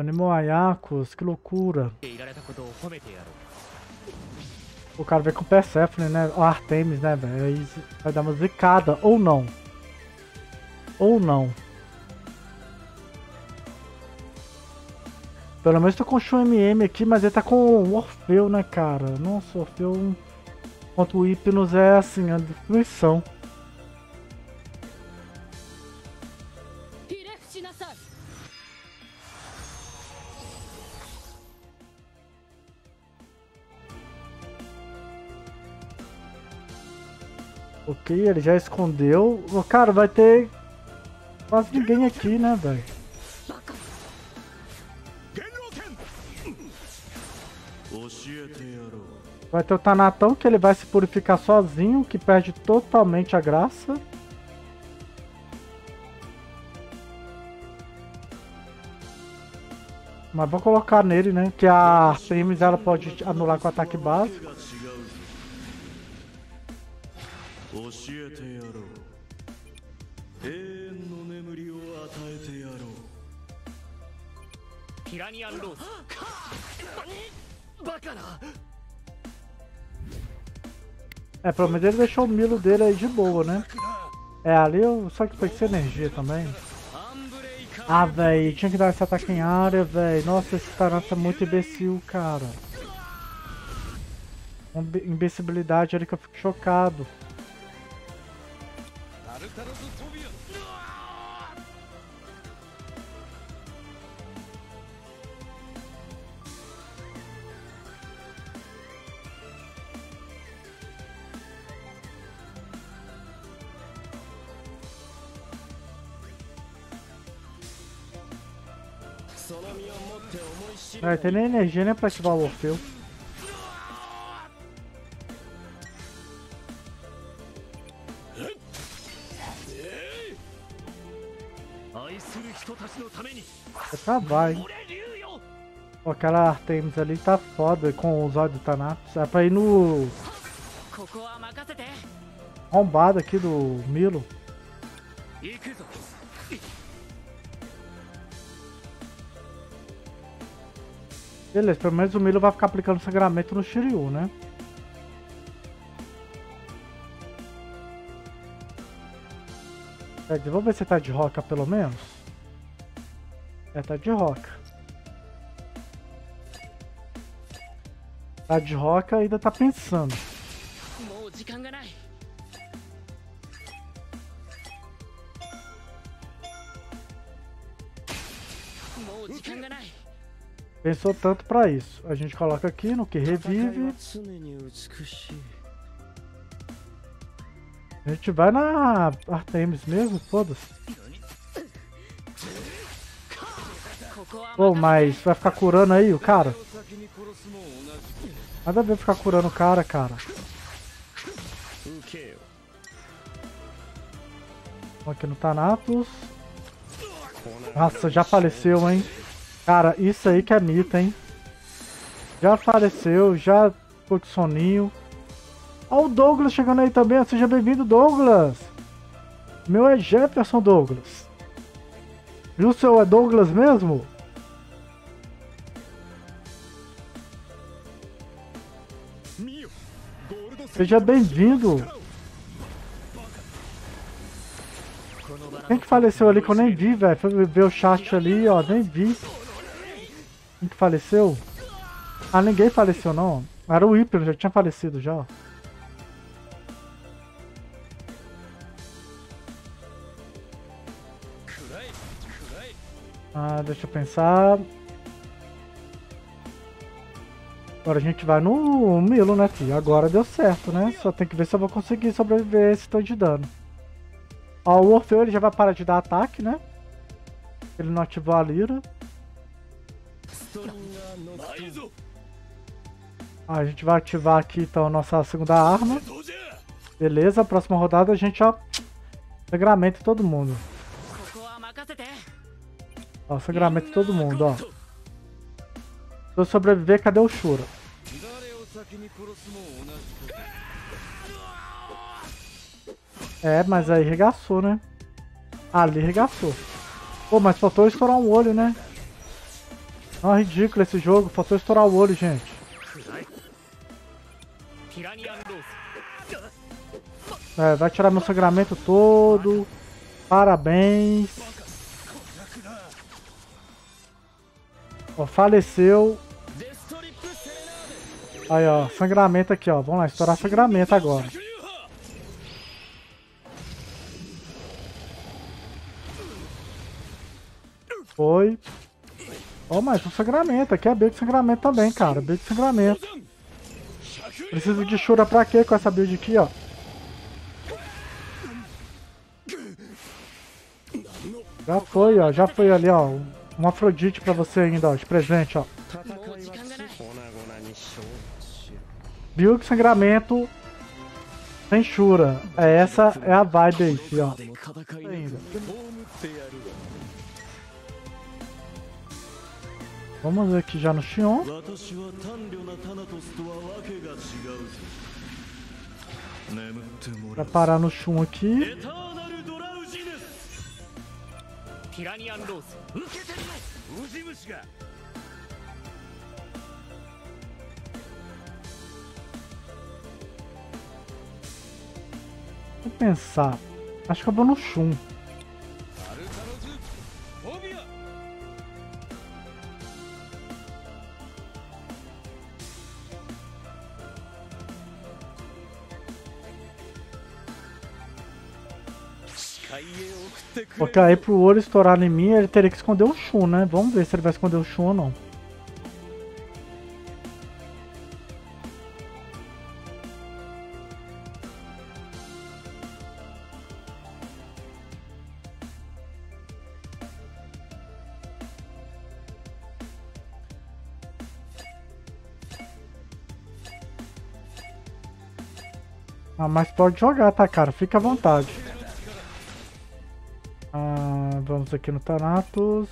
Animou Ayakos, que loucura. O cara vem com Persephone, né? O Artemis, né, velho? Vai dar uma zicada, ou não. Ou não. Pelo menos tô com o Show MM aqui, mas ele tá com o Orfeu, né, cara? Nossa, o Orfeu contra o Hipnos é assim, a destruição. Ok, ele já escondeu. Cara, vai ter quase ninguém aqui, né, velho? Vai ter o Tanatão que ele vai se purificar sozinho, que perde totalmente a graça. Mas vou colocar nele, né? Que a Artemis ela pode anular com o ataque básico. 教えてやろう永遠の眠りを与えてやろうティラニアンローズバカな É, pelo menos ele deixou o Milo dele aí de boa, né? É, ali eu... só que foi sem energia também. Ah, velho, tinha que dar esse ataque em área, velho. Nossa, esse Tarato é muito imbecil, cara. Uma imbecilidade ali que eu fico chocado. É, tem nem energia nem pra ativar o Orfeu. Tá vai. Pô, aquela Artemis ali tá foda com os olhos do Thanatos. É pra ir no. Arrombado aqui do Milo. Beleza, pelo menos o Milo vai ficar aplicando sangramento no Shiryu, né? Vamos ver se tá de roca pelo menos. É, tá de roca. Tá de roca ainda tá pensando. Pensou tanto pra isso. A gente coloca aqui no que revive. A gente vai na Artemis mesmo, foda-se. Pô, mas vai ficar curando aí o cara? Nada a ver ficar curando o cara, cara. Aqui no Thanatos. Nossa, já faleceu, hein? Cara, isso aí que é mito, hein? Já faleceu, já foi com soninho. Olha o Douglas chegando aí também. Seja bem-vindo, Douglas. Meu é Jefferson Douglas. E o seu é Douglas mesmo? Seja bem-vindo. Quem que faleceu ali que eu nem vi, velho? Foi ver o chat ali, ó, nem vi. Quem que faleceu? Ah, ninguém faleceu não. Era o Hyper, já tinha falecido já. Ah, deixa eu pensar. Agora a gente vai no Milo, né, filho? Agora deu certo, né? Só tem que ver se eu vou conseguir sobreviver esse tanto de dano. Ó, o Orfeu ele já vai parar de dar ataque, né? Ele não ativou a lira. A gente vai ativar aqui então a nossa segunda arma. Beleza, próxima rodada a gente ó. Sangramento todo mundo. Ó, sangramento todo mundo, ó. Eu sobreviver, cadê o Shura? É, mas aí regaçou, né? Ali regaçou. Pô, mas faltou estourar um olho, né? Não, é ridículo esse jogo. Faltou estourar o olho, gente. É, vai tirar meu sangramento todo. Parabéns. Ó, faleceu. Aí, ó, sangramento aqui, ó. Vamos lá, estourar sangramento agora. Foi. Ó, oh, mais um sangramento. Aqui é build de sangramento também, cara. Build de sangramento. Preciso de Shura pra quê com essa build aqui, ó? Já foi, ó. Já foi ali, ó. Um Afrodite pra você ainda, ó. De presente, ó. Build sangramento sem Shura. É, essa é a vibe aí, ó. Vamos aqui já no Xion. Pra parar no Shun aqui. Pensar. Acho que eu vou no Shun. Porque aí pro olho estourar em mim, ele teria que esconder o Shun, né? Vamos ver se ele vai esconder o Shun ou não. Mas pode jogar, tá, cara? Fica à vontade. Ah, vamos aqui no Thanatos.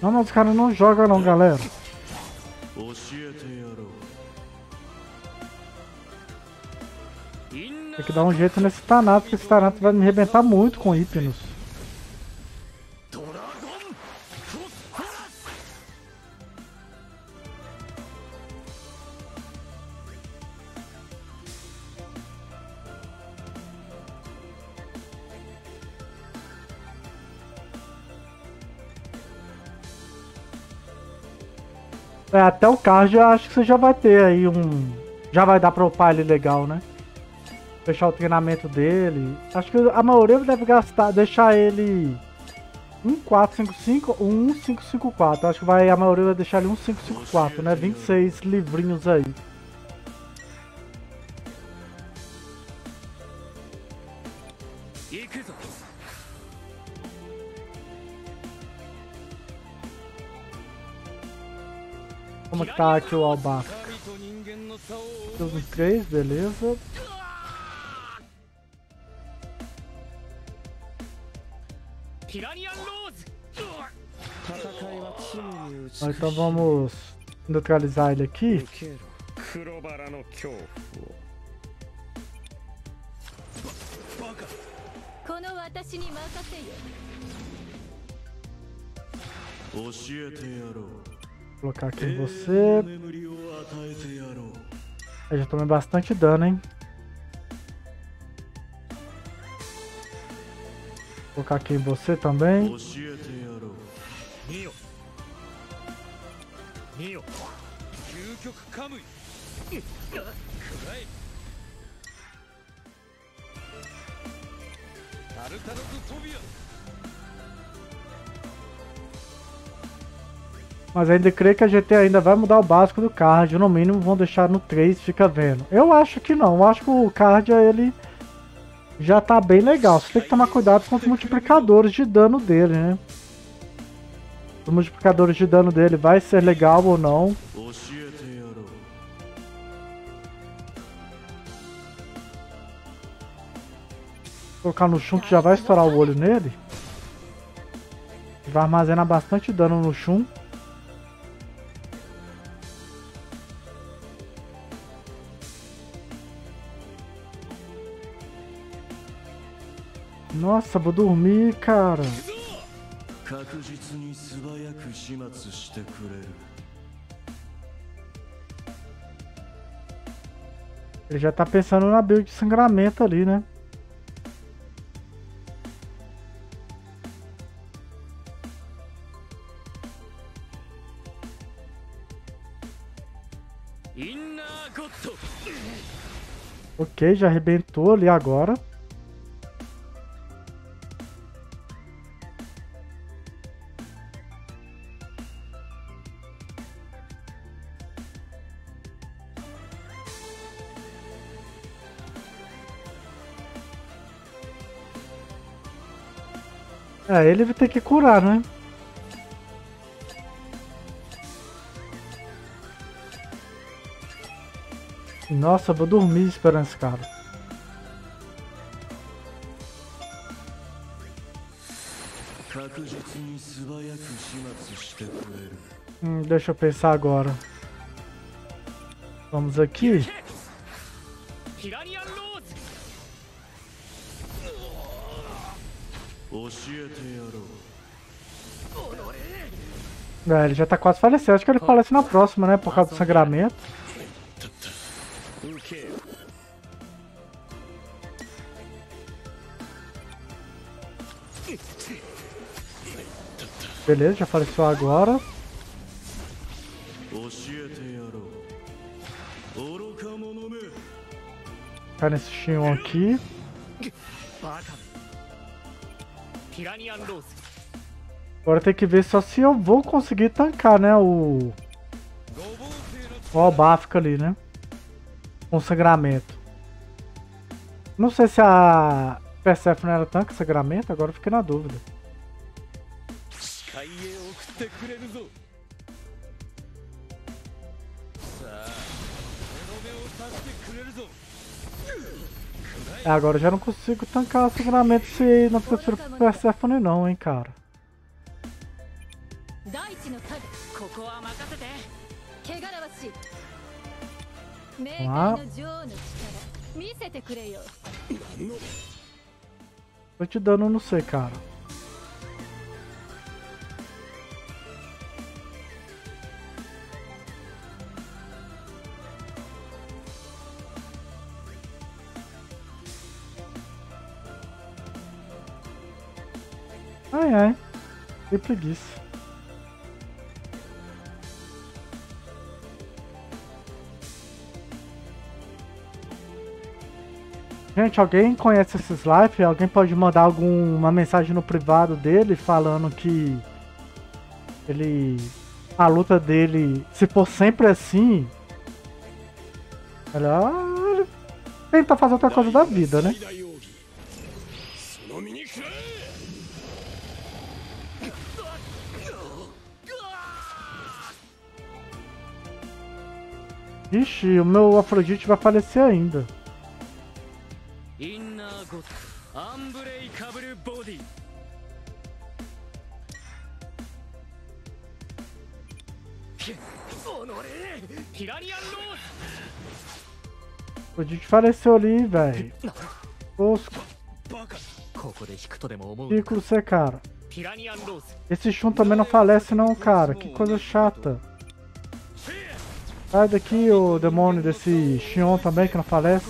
Não, mas os caras não jogam não, galera. Tem que dar um jeito nesse Thanatos, porque esse Thanatos vai me arrebentar muito com Hipnos. É, até o card eu acho que você já vai ter aí um... Já vai dar pra upar ele legal, né? Fechar o treinamento dele. Acho que a maioria deve gastar, deixar ele 1455 ou 1554. Acho que vai, a maioria vai deixar ele 1554, né? 26 livrinhos aí. Como que tá aqui o Albaca? Deus 3, beleza. Então vamos neutralizar ele aqui. Vou colocar aqui em você. Eu já tomei bastante dano, hein? Colocar aqui em você também. Mas ainda creio que a GT ainda vai mudar o básico do card. No mínimo vão deixar no 3, fica vendo. Eu acho que não. Eu acho que o card ele já tá bem legal. Você tem que tomar cuidado com os multiplicadores de dano dele, né? Os multiplicadores de dano dele vai ser legal ou não. Colocar no chum que já vai estourar o olho nele. Vai armazenar bastante dano no chum. Nossa, vou dormir, cara. Ele já tá pensando na build de sangramento ali, né? Ok, já arrebentou ali agora. É, ele vai ter que curar, né? Nossa, vou dormir esperando esse cara. Hum, deixa eu pensar agora. Vamos aqui. É, ele já tá quase falecendo. Acho que ele falece na próxima, né? Por causa do sangramento. Beleza, já faleceu agora. Cai nesse Shion aqui. Agora tem que ver só se eu vou conseguir tancar, né, o... O Albafka ali, né? Com sangramento. Não sei se a Persephone era tanque sangramento, agora fiquei na dúvida. É, agora já não consigo tancar o sangramento se não prefiro Persephone não, hein, cara. Vamos lá. Tô te dando, não sei, cara. Ai ai, que preguiça. Gente, alguém conhece esses live? Alguém pode mandar alguma mensagem no privado dele falando que ele a luta dele, se for sempre assim, melhor tentar fazer outra coisa da vida, né? Ixi, o meu Afrodite vai aparecer ainda. O Afrodite faleceu ali, velho. Tosco. Ciclo C, cara. Esse Shun também não falece não, cara. Que coisa chata. Sai daqui, o demônio desse Xion também que não falece.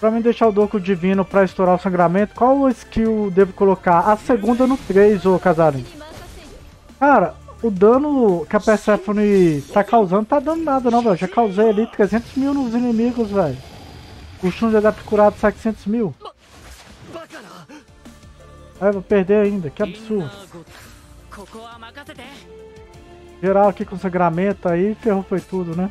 Pra mim deixar o Doku Divino pra estourar o sangramento, qual skill devo colocar? A segunda no 3, ô Casarin. Cara, o dano que a Persephone tá causando tá dando nada não, velho. Já causei ali 300 mil nos inimigos, velho. O já deve ter curado 700 mil. Aí vou perder ainda, que absurdo. Geral aqui com sangramento aí, ferrou foi tudo, né?